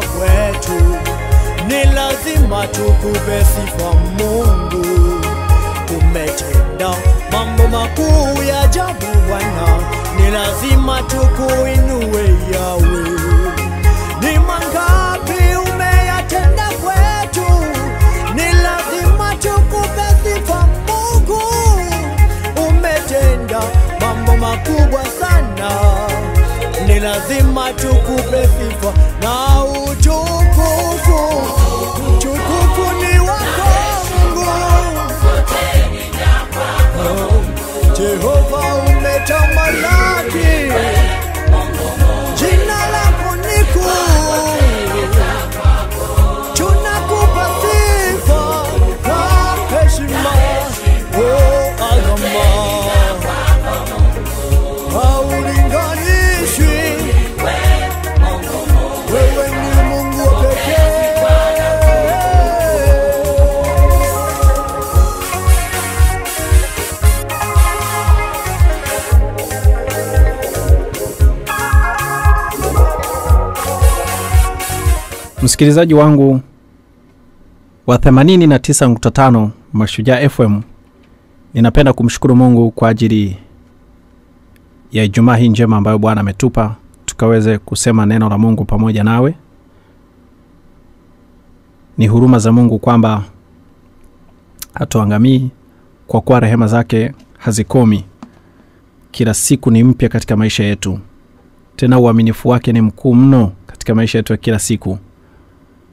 kwenda kwetu, ni lazima tukupe sifa Mungu. Umetenda mambo makuu ya ajabu Bwana, ni lazima tukuinue Yawe. Ni mangapi umeyatenda kwetu, ni lazima tukupe sifa Mungu. Umetenda mambo makubwa sana lazima tukupe sifa na utukufu. Utukufu ni wako Mungu. Jehova umetamalaki, msikilizaji wangu wa 89.5 Mashujaa FM, ninapenda kumshukuru Mungu kwa ajili ya Ijumaa hii njema ambayo Bwana ametupa tukaweze kusema neno la Mungu pamoja nawe. Ni huruma za Mungu kwamba hatuangamii, kwa kuwa rehema zake hazikomi. Kila siku ni mpya katika maisha yetu, tena uaminifu wake ni mkuu mno katika maisha yetu ya kila siku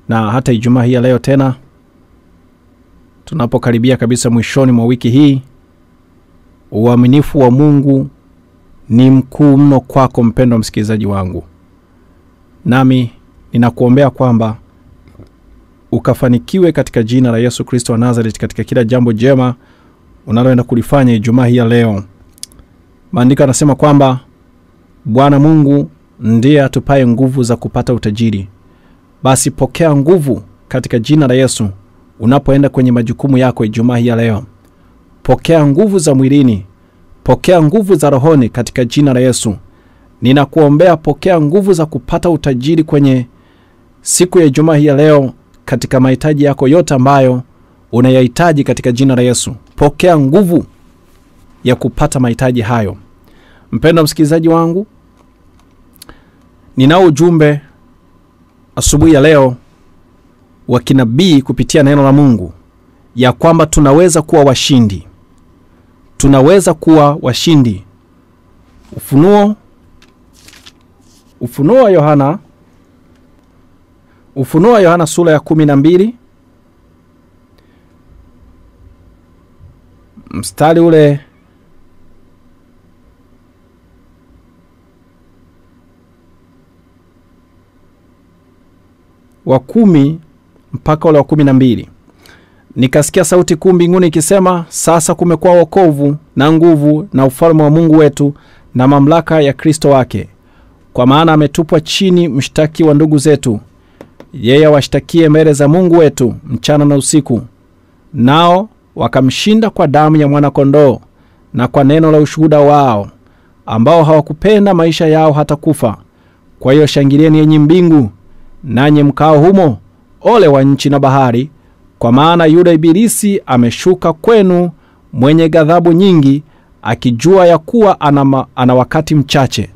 na hata Ijumaa hii ya leo tena tunapokaribia kabisa mwishoni mwa wiki hii, uaminifu wa Mungu ni mkuu mno kwako, mpendwa msikilizaji wangu, nami ninakuombea kwamba ukafanikiwe katika jina la Yesu Kristo wa Nazareth katika kila jambo jema unaloenda kulifanya Ijumaa hii ya leo. Maandiko anasema kwamba Bwana Mungu ndiye atupaye nguvu za kupata utajiri. Basi pokea nguvu katika jina la Yesu unapoenda kwenye majukumu yako Ijumaa hii ya leo. Pokea nguvu za mwilini, pokea nguvu za rohoni katika jina la Yesu. Ninakuombea, pokea nguvu za kupata utajiri kwenye siku ya Ijumaa hii ya leo, katika mahitaji yako yote ambayo unayahitaji katika jina la Yesu. Pokea nguvu ya kupata mahitaji hayo. Mpendwa msikilizaji wangu, ninao ujumbe asubuhi ya leo wa kinabii kupitia neno la Mungu ya kwamba tunaweza kuwa washindi, tunaweza kuwa washindi. Ufunuo, Ufunuo wa Yohana, Ufunuo wa Yohana sura ya kumi na mbili mstari ule wa kumi mpaka ule wa kumi na mbili nikasikia sauti kuu mbinguni ikisema, sasa kumekuwa wokovu na nguvu na ufalme wa Mungu wetu na mamlaka ya Kristo wake, kwa maana ametupwa chini mshtaki wa ndugu zetu, yeye awashtakie mbele za Mungu wetu mchana na usiku. Nao wakamshinda kwa damu ya mwana-kondoo na kwa neno la ushuhuda wao, ambao hawakupenda maisha yao hata kufa. Kwa hiyo shangilieni yenye mbingu nanyi mkao humo, ole wa nchi na bahari, kwa maana yule Ibilisi ameshuka kwenu mwenye ghadhabu nyingi, akijua ya kuwa ana, ana wakati mchache.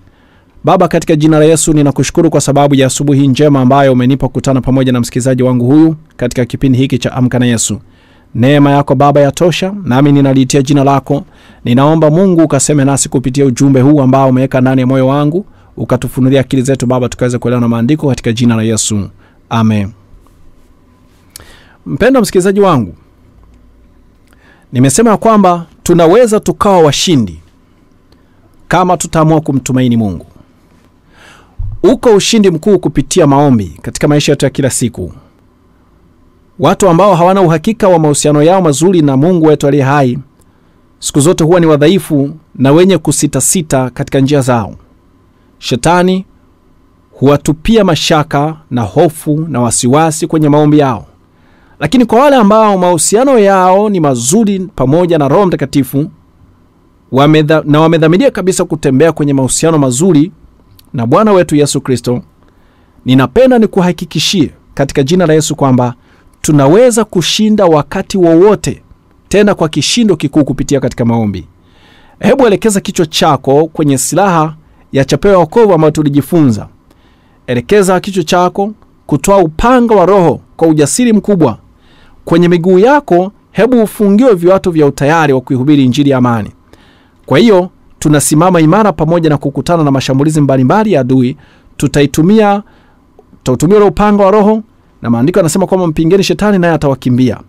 Baba, katika jina la Yesu ninakushukuru kwa sababu ya asubuhi njema ambayo umenipa kukutana pamoja na msikilizaji wangu huyu katika kipindi hiki cha Amka na Yesu. Neema yako Baba yatosha, nami ninaliitia jina lako. Ninaomba Mungu ukaseme nasi kupitia ujumbe huu ambao umeweka ndani ya moyo wangu, ukatufunulia akili zetu Baba, tukaweze kuelewa na maandiko katika jina la Yesu, amen. Mpendwa msikilizaji wangu, nimesema ya kwamba tunaweza tukawa washindi kama tutaamua kumtumaini Mungu. Uko ushindi mkuu kupitia maombi katika maisha yetu ya kila siku. Watu ambao hawana uhakika wa mahusiano yao mazuri na Mungu wetu aliye hai, siku zote huwa ni wadhaifu na wenye kusitasita katika njia zao. Shetani huwatupia mashaka na hofu na wasiwasi kwenye maombi yao. Lakini kwa wale ambao mahusiano yao ni mazuri pamoja na Roho Mtakatifu wamedha, na wamedhamiria kabisa kutembea kwenye mahusiano mazuri na Bwana wetu Yesu Kristo, ninapenda nikuhakikishie katika jina la Yesu kwamba tunaweza kushinda wakati wowote, tena kwa kishindo kikuu kupitia katika maombi. hebu elekeza kichwa chako kwenye silaha ya chapeo ya wokovu ambayo tulijifunza. Elekeza kichwa chako kutoa upanga wa roho kwa ujasiri mkubwa. Kwenye miguu yako hebu ufungiwe viwato vya utayari wa kuihubiri injili ya amani. Kwa hiyo tunasimama imara pamoja na kukutana na mashambulizi mbalimbali ya adui. Tutaitumia tutautumia ule upanga wa roho na maandiko yanasema kwamba mpingeni shetani naye atawakimbia.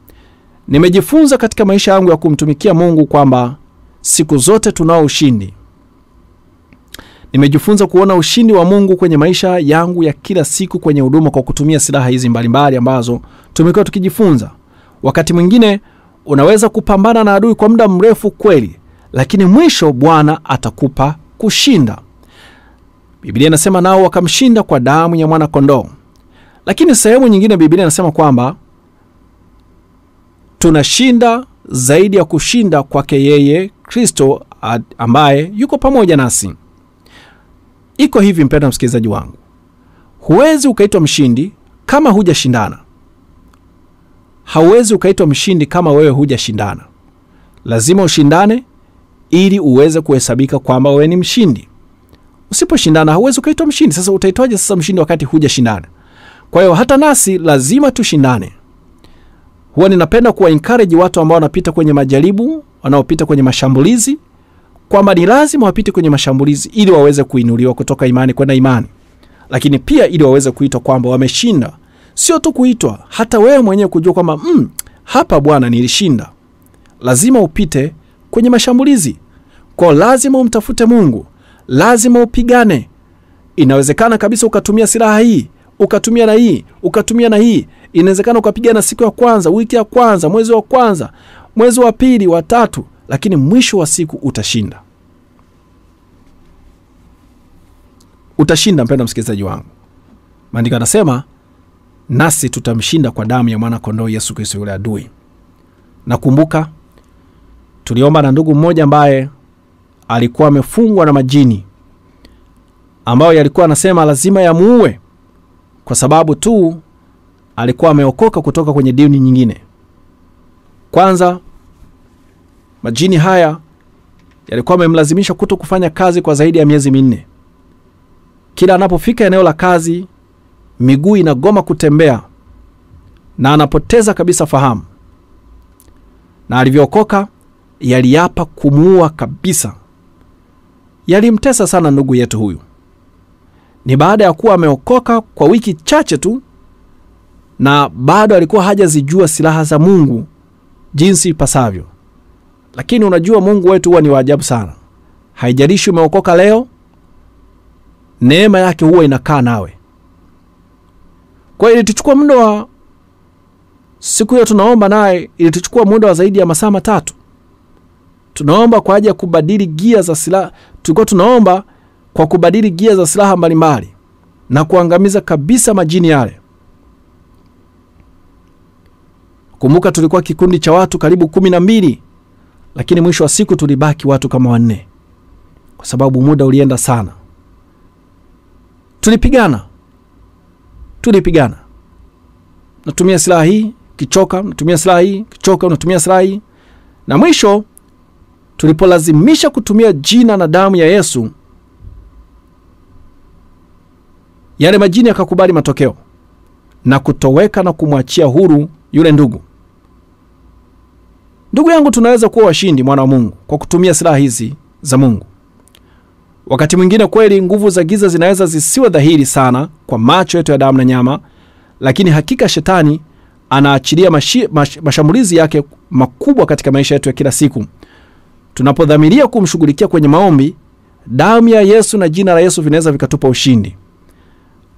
Nimejifunza katika maisha yangu ya kumtumikia mungu kwamba siku zote tunao ushindi nimejifunza kuona ushindi wa mungu kwenye maisha yangu ya kila siku kwenye huduma kwa kutumia silaha hizi mbalimbali ambazo tumekuwa tukijifunza. Wakati mwingine unaweza kupambana na adui kwa muda mrefu kweli lakini mwisho bwana atakupa kushinda. Biblia inasema nao wakamshinda kwa damu ya mwana kondoo lakini sehemu nyingine biblia inasema kwamba tunashinda zaidi ya kushinda kwake yeye kristo ambaye yuko pamoja nasi iko hivi mpenda msikilizaji wangu. Huwezi ukaitwa mshindi kama hujashindana. Hauwezi ukaitwa mshindi kama wewe hujashindana. Lazima ushindane ili uweze kuhesabika kwamba wewe ni mshindi. Usiposhindana hauwezi ukaitwa mshindi. Sasa utaitwaje sasa mshindi wakati hujashindana? Kwa hiyo hata nasi lazima tushindane. Huwa ninapenda kuwa encourage watu ambao wanapita kwenye majaribu wanaopita kwenye mashambulizi kwamba ni lazima wapite kwenye mashambulizi ili waweze kuinuliwa kutoka imani kwenda imani. Lakini pia ili waweze kuitwa kwamba wameshinda. Sio tu kuitwa hata wewe mwenyewe kujua kwamba mm, hapa bwana nilishinda. Lazima upite kwenye mashambulizi. Kwao lazima umtafute mungu. Lazima upigane. Inawezekana kabisa ukatumia silaha hii ukatumia na hii ukatumia na hii. Inawezekana ukapigana siku ya kwanza wiki ya kwanza mwezi wa kwanza mwezi wa pili wa tatu lakini mwisho wa siku utashinda utashinda mpenda msikilizaji wangu. Maandiko anasema nasi tutamshinda kwa damu ya mwana kondoo yesu kristo yule adui. Nakumbuka tuliomba na ndugu mmoja ambaye alikuwa amefungwa na majini ambayo yalikuwa anasema lazima yamuue kwa sababu tu alikuwa ameokoka kutoka kwenye dini nyingine. Kwanza majini haya yalikuwa amemlazimisha kuto kufanya kazi kwa zaidi ya miezi minne kila anapofika eneo la kazi miguu inagoma kutembea na anapoteza kabisa fahamu. Na alivyookoka yaliapa kumuua kabisa. Yalimtesa sana ndugu yetu huyu. Ni baada ya kuwa ameokoka kwa wiki chache tu na bado alikuwa hajazijua silaha za mungu jinsi ipasavyo. Lakini unajua mungu wetu huwa ni waajabu sana. Haijalishi umeokoka leo neema yake huwa inakaa nawe. Kwa hiyo ilituchukua muda wa siku hiyo tunaomba naye ilituchukua muda wa zaidi ya masaa matatu. Tunaomba kwa ajili ya kubadili gia za silaha tulikuwa tunaomba kwa kubadili gia za silaha mbalimbali na kuangamiza kabisa majini yale. Kumbuka tulikuwa kikundi cha watu karibu kumi na mbili lakini mwisho wa siku tulibaki watu kama wanne kwa sababu muda ulienda sana tulipigana. Tulipigana. Natumia silaha hii kichoka natumia silaha hii kichoka unatumia silaha hii. Na mwisho tulipolazimisha kutumia jina na damu ya yesu yale majini yakakubali matokeo na kutoweka na kumwachia huru yule ndugu. Ndugu yangu tunaweza kuwa washindi mwana wa mungu kwa kutumia silaha hizi za mungu wakati mwingine kweli nguvu za giza zinaweza zisiwe dhahiri sana kwa macho yetu ya damu na nyama lakini hakika shetani anaachilia mash, mashambulizi yake makubwa katika maisha yetu ya kila siku. Tunapodhamiria kumshughulikia kwenye maombi damu ya yesu na jina la yesu vinaweza vikatupa ushindi.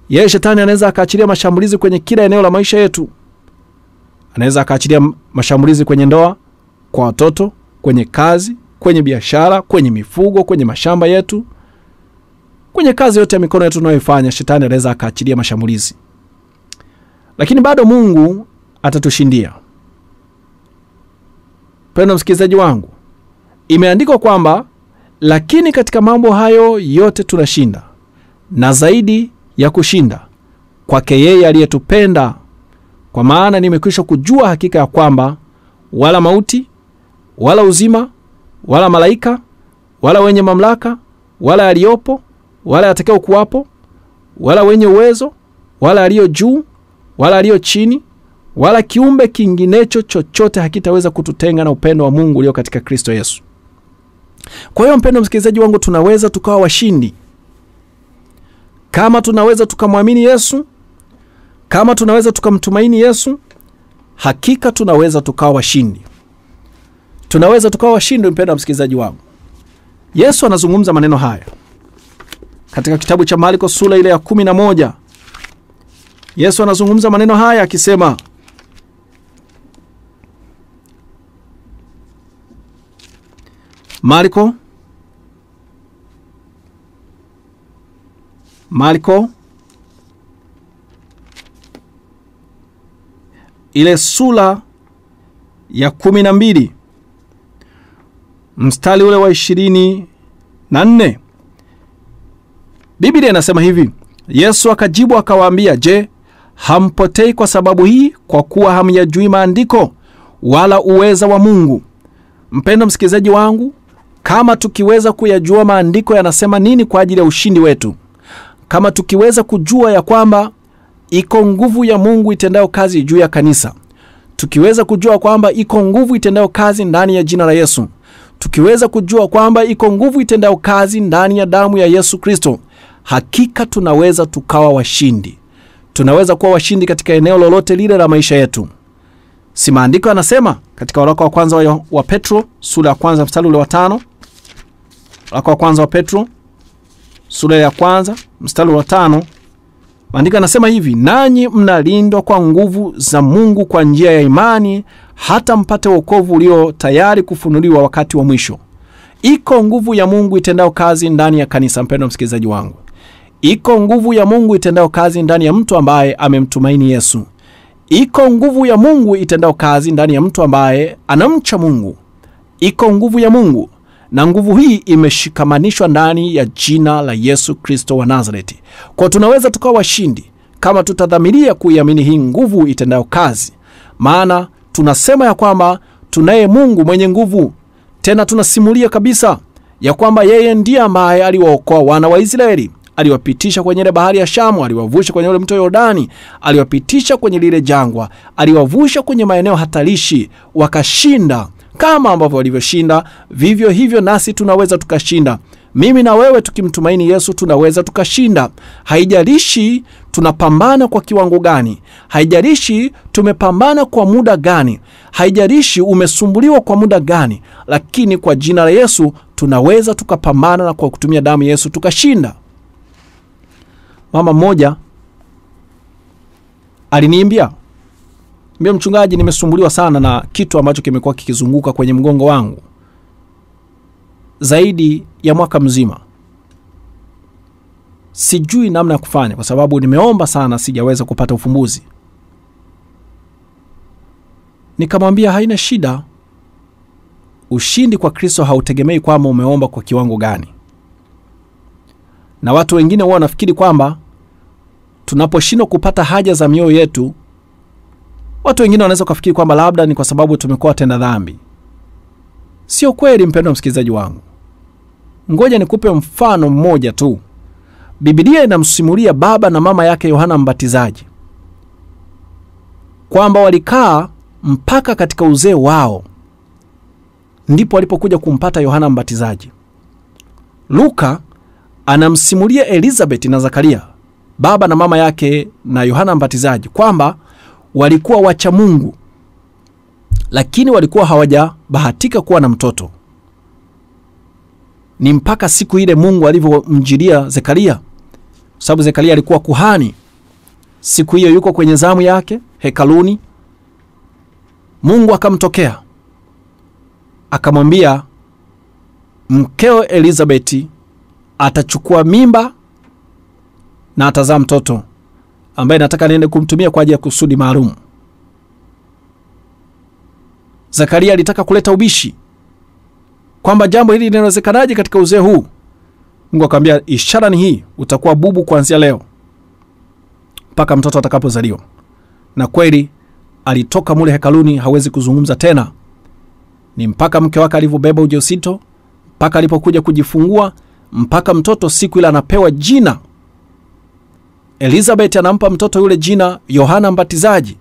Yeye shetani anaweza akaachilia mashambulizi kwenye kila eneo la maisha yetu. Anaweza akaachilia mashambulizi kwenye ndoa kwa watoto kwenye kazi kwenye biashara kwenye mifugo kwenye mashamba yetu kwenye kazi yote ya mikono yetu tunayoifanya shetani anaweza akaachilia mashambulizi. Lakini bado mungu atatushindia pendo msikilizaji wangu imeandikwa kwamba lakini katika mambo hayo yote tunashinda na zaidi ya kushinda kwake yeye aliyetupenda. Kwa maana nimekwisha kujua hakika ya kwamba wala mauti wala uzima wala malaika wala wenye mamlaka wala yaliyopo wala atakao kuwapo wala wenye uwezo wala aliyo juu wala aliyo chini wala kiumbe kinginecho chochote hakitaweza kututenga na upendo wa mungu ulio katika kristo yesu. Kwa hiyo mpendo msikilizaji wangu tunaweza tukawa washindi. Kama tunaweza tukamwamini yesu kama tunaweza tukamtumaini yesu hakika tunaweza tukawa washindi. Tunaweza tukawa washindi mpendo msikilizaji wangu. Yesu anazungumza maneno haya katika kitabu cha marko sura ile ya kumi na moja yesu anazungumza maneno haya akisema marko marko ile sura ya kumi na mbili mstari ule wa ishirini na nne biblia inasema hivi yesu akajibu akawaambia je hampotei kwa sababu hii kwa kuwa hamyajui maandiko wala uweza wa mungu? Mpendo msikilizaji wangu kama tukiweza kuyajua maandiko yanasema nini kwa ajili ya ushindi wetu kama tukiweza kujua ya kwamba iko nguvu ya mungu itendayo kazi juu ya kanisa tukiweza kujua kwamba iko nguvu itendayo kazi ndani ya jina la yesu tukiweza kujua kwamba iko nguvu itendayo kazi ndani ya damu ya yesu kristo hakika tunaweza tukawa washindi. Tunaweza kuwa washindi katika eneo lolote lile la maisha yetu. Si maandiko yanasema katika waraka wa kwanza wa, petro sura ya kwanza mstari ule wa tano. Waraka wa kwanza wa petro sura ya kwanza mstari wa tano. Maandiko yanasema hivi nanyi mnalindwa kwa nguvu za mungu kwa njia ya imani hata mpate wokovu ulio tayari kufunuliwa wakati wa mwisho. Iko nguvu ya mungu itendao kazi ndani ya kanisa. Mpendo msikilizaji wangu iko nguvu ya mungu itendayo kazi ndani ya mtu ambaye amemtumaini yesu. Iko nguvu ya mungu itendayo kazi ndani ya mtu ambaye anamcha mungu. Iko nguvu ya mungu na nguvu hii imeshikamanishwa ndani ya jina la yesu kristo wa nazareti. Kwa tunaweza tukawa washindi kama tutadhamiria kuiamini hii nguvu itendayo kazi. Maana tunasema ya kwamba tunaye mungu mwenye nguvu. Tena tunasimulia kabisa ya kwamba yeye ndiye ambaye aliwaokoa wana wa israeli aliwapitisha kwenye ile bahari ya shamu aliwavusha kwenye ule mto yordani aliwapitisha kwenye lile jangwa aliwavusha kwenye maeneo hatarishi wakashinda. Kama ambavyo walivyoshinda vivyo hivyo nasi tunaweza tukashinda. Mimi na wewe tukimtumaini yesu tunaweza tukashinda. Haijalishi tunapambana kwa kiwango gani haijalishi tumepambana kwa muda gani haijalishi umesumbuliwa kwa muda gani lakini kwa jina la yesu tunaweza tukapambana na kwa kutumia damu yesu tukashinda mama mmoja aliniimbia. Mbia, mchungaji nimesumbuliwa sana na kitu ambacho kimekuwa kikizunguka kwenye mgongo wangu zaidi ya mwaka mzima. Sijui namna ya kufanya kwa sababu nimeomba sana sijaweza kupata ufumbuzi. Nikamwambia haina shida. Ushindi kwa kristo hautegemei kwamba umeomba kwa kiwango gani na watu wengine huwa wanafikiri kwamba tunaposhindwa kupata haja za mioyo yetu watu wengine wanaweza kufikiri kwamba labda ni kwa sababu tumekuwa tenda dhambi. Sio kweli mpendo msikilizaji wangu. Ngoja nikupe mfano mmoja tu. Bibilia inamsimulia baba na mama yake yohana mbatizaji kwamba walikaa mpaka katika uzee wao. Ndipo walipokuja kumpata yohana mbatizaji. Luka anamsimulia Elizabeth na zakaria baba na mama yake na yohana mbatizaji kwamba walikuwa wacha mungu lakini walikuwa hawajabahatika kuwa na mtoto. Ni mpaka siku ile mungu alivyomjilia zekaria kwa sababu zekaria alikuwa kuhani. Siku hiyo yuko kwenye zamu yake hekaluni. Mungu akamtokea akamwambia mkeo elizabeti atachukua mimba na atazaa mtoto ambaye nataka niende kumtumia kwa ajili ya kusudi maalum zakaria alitaka kuleta ubishi kwamba jambo hili linawezekanaje katika uzee huu? Mungu akamwambia ishara ni hii utakuwa bubu kuanzia leo mpaka mtoto atakapozaliwa. Na kweli alitoka mule hekaluni hawezi kuzungumza tena. Ni mpaka mke wake alivyobeba ujauzito mpaka alipokuja kujifungua mpaka mtoto siku ile anapewa jina. Elizabeth anampa mtoto yule jina yohana mbatizaji.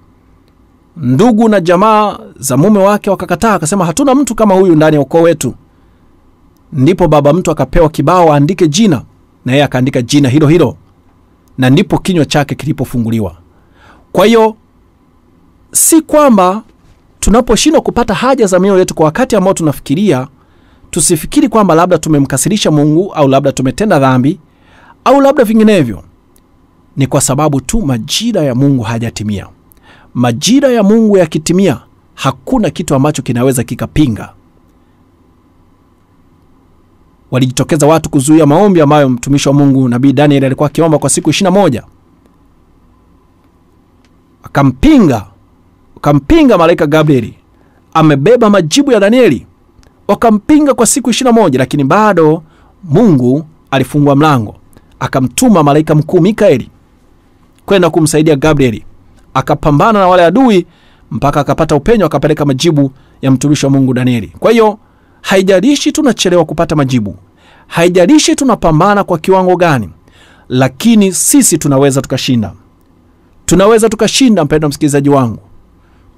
Ndugu na jamaa za mume wake wakakataa akasema hatuna mtu kama huyu ndani ya ukoo wetu. Ndipo baba mtu akapewa kibao aandike jina na yeye akaandika jina hilo hilo na ndipo kinywa chake kilipofunguliwa. Kwa hiyo si kwamba tunaposhindwa kupata haja za mioyo yetu kwa wakati ambao tunafikiria tusifikiri kwamba labda tumemkasirisha mungu au labda tumetenda dhambi au labda vinginevyo. Ni kwa sababu tu majira ya mungu hajatimia majira ya mungu yakitimia hakuna kitu ambacho kinaweza kikapinga. Walijitokeza watu kuzuia maombi ambayo mtumishi wa mungu nabii daniel alikuwa akiomba kwa siku 21 akampinga akampinga malaika gabrieli. Amebeba majibu ya danieli wakampinga kwa siku 21 lakini bado mungu alifungua mlango akamtuma malaika mkuu mikaeli kwenda kumsaidia gabrieli. Akapambana na wale adui mpaka akapata upenyo akapeleka majibu ya mtumishi wa mungu danieli. Kwa hiyo haijalishi tunachelewa kupata majibu haijalishi tunapambana kwa kiwango gani lakini sisi tunaweza tukashinda. Tunaweza tukashinda mpendo msikilizaji wangu.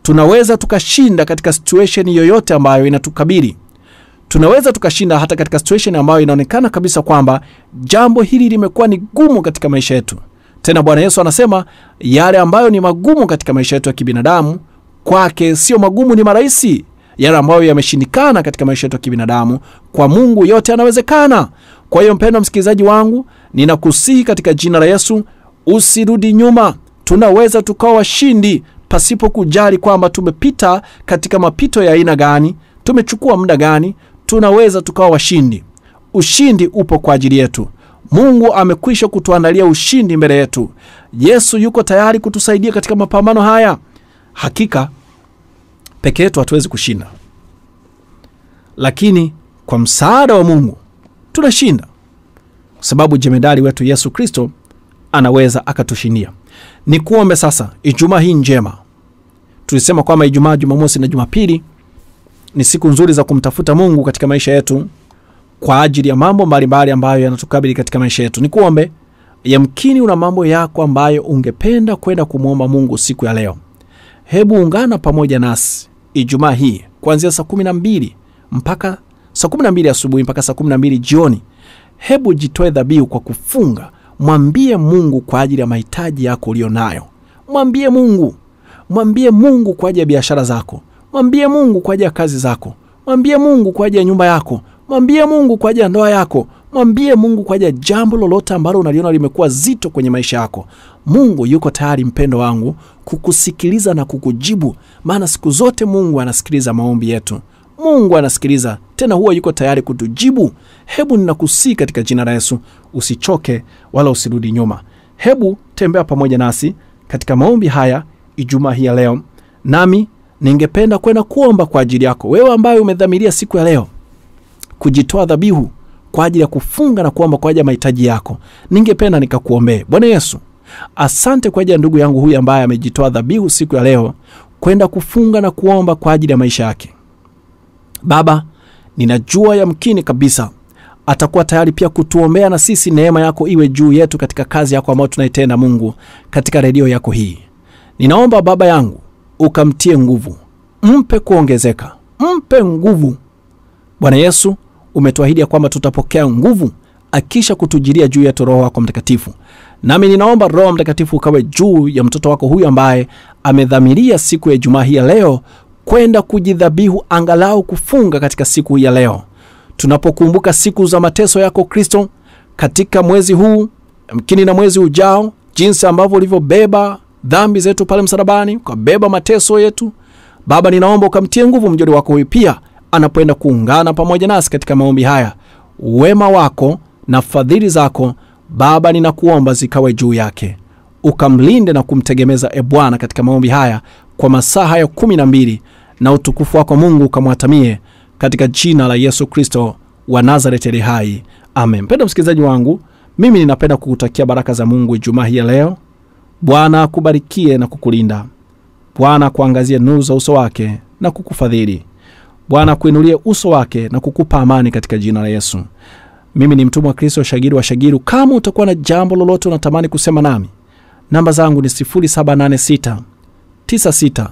Tunaweza tukashinda katika situesheni yoyote ambayo inatukabili tunaweza tukashinda hata katika situation ambayo inaonekana kabisa kwamba jambo hili limekuwa ni gumu katika maisha yetu. Tena bwana yesu anasema yale ambayo ni magumu katika maisha yetu ya kibinadamu kwake sio magumu ni marahisi. Yale ambayo yameshindikana katika maisha yetu ya kibinadamu kwa mungu yote yanawezekana. Kwa hiyo mpendo msikilizaji wangu ninakusihi katika jina la yesu usirudi nyuma. Tunaweza tukawa washindi pasipo kujali kwamba tumepita katika mapito ya aina gani tumechukua muda gani tunaweza tukawa washindi. Ushindi upo kwa ajili yetu. Mungu amekwisha kutuandalia ushindi mbele yetu. Yesu yuko tayari kutusaidia katika mapambano haya. Hakika peke yetu hatuwezi kushinda. Lakini kwa msaada wa mungu tunashinda. Kwa sababu jemedari wetu yesu kristo anaweza akatushindia. Ni kuombe sasa ijumaa hii njema. Tulisema kwamba ijumaa jumamosi na jumapili ni siku nzuri za kumtafuta mungu katika maisha yetu kwa ajili ya mambo mbalimbali ambayo yanatukabili katika maisha yetu. Ni kuombe yamkini una mambo yako ambayo ungependa kwenda kumwomba mungu siku ya leo. Hebu ungana pamoja nasi ijumaa hii kuanzia saa kumi na mbili mpaka saa kumi na mbili asubuhi mpaka saa kumi na mbili jioni. Hebu jitoe dhabihu kwa kufunga. Mwambie mungu kwa ajili ya mahitaji yako ulio nayo mwambie mungu. Mwambie mungu kwa ajili ya biashara zako mwambie mungu kwa ajili ya kazi zako. Mwambie mungu kwa ajili ya nyumba yako. Mwambie mungu kwa ajili ya ndoa yako. Mwambie mungu kwa ajili ya jambo lolote ambalo unaliona limekuwa zito kwenye maisha yako. Mungu yuko tayari mpendo wangu kukusikiliza na kukujibu. Maana siku zote mungu anasikiliza maombi yetu. Mungu anasikiliza. Tena huwa yuko tayari kutujibu. Hebu ninakusii katika jina la yesu. Usichoke wala usirudi nyuma. Hebu tembea pamoja nasi katika maombi haya ijumaa hii ya leo. Nami ningependa kwenda kuomba kwa ajili yako wewe ambaye umedhamiria siku ya leo kujitoa dhabihu kwa ajili ya kufunga na kuomba kwa ajili ya mahitaji yako ningependa nikakuombee. Bwana yesu asante kwa ajili ya ndugu yangu huyu ambaye amejitoa dhabihu siku ya leo kwenda kufunga na kuomba kwa ajili ya maisha yake. Baba ninajua yamkini kabisa atakuwa tayari pia kutuombea na sisi neema yako iwe juu yetu katika kazi yako ambayo tunaitenda mungu katika redio yako hii. Ninaomba baba yangu ukamtie nguvu. Mpe kuongezeka. Mpe nguvu. Bwana yesu umetuahidi ya kwamba tutapokea nguvu akisha kutujiria juu yetu roho wako mtakatifu. Nami ninaomba roho mtakatifu ukawe juu ya mtoto wako huyu ambaye amedhamiria siku ya jumaa hii ya leo kwenda kujidhabihu angalau kufunga katika siku hii ya leo. Tunapokumbuka siku za mateso yako kristo katika mwezi huu mkini na mwezi ujao jinsi ambavyo ulivyobeba dhambi zetu pale msalabani ukabeba mateso yetu. Baba ninaomba ukamtie nguvu mjoli wako huyu. Pia anapoenda kuungana pamoja nasi katika maombi haya wema wako na fadhili zako baba ninakuomba zikawe juu yake. Ukamlinde na kumtegemeza e bwana katika maombi haya kwa masaa haya kumi na mbili na utukufu wako mungu ukamwatamie katika jina la yesu kristo wa nazareti ali hai. Amen. Mpenda msikilizaji wangu mimi ninapenda kukutakia baraka za mungu ijumaa hii ya leo bwana akubarikie na kukulinda. Bwana akuangazie nuru za uso wake na kukufadhili. Bwana akuinulie uso wake na kukupa amani katika jina la yesu. Mimi ni mtumwa wa kristo shagiri wa shagiru kama utakuwa na jambo lolote unatamani kusema nami. Namba zangu ni 0786 96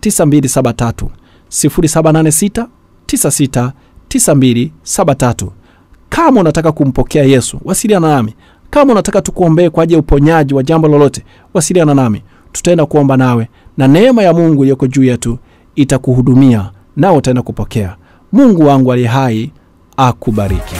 9273 0786 96 9273 kama unataka kumpokea yesu wasiliana nami kama unataka tukuombee kwa ajili ya uponyaji wa jambo lolote wasiliana nami. Tutaenda kuomba nawe na neema ya mungu iliyoko juu yetu itakuhudumia nao utaenda kupokea. Mungu wangu aliye hai akubariki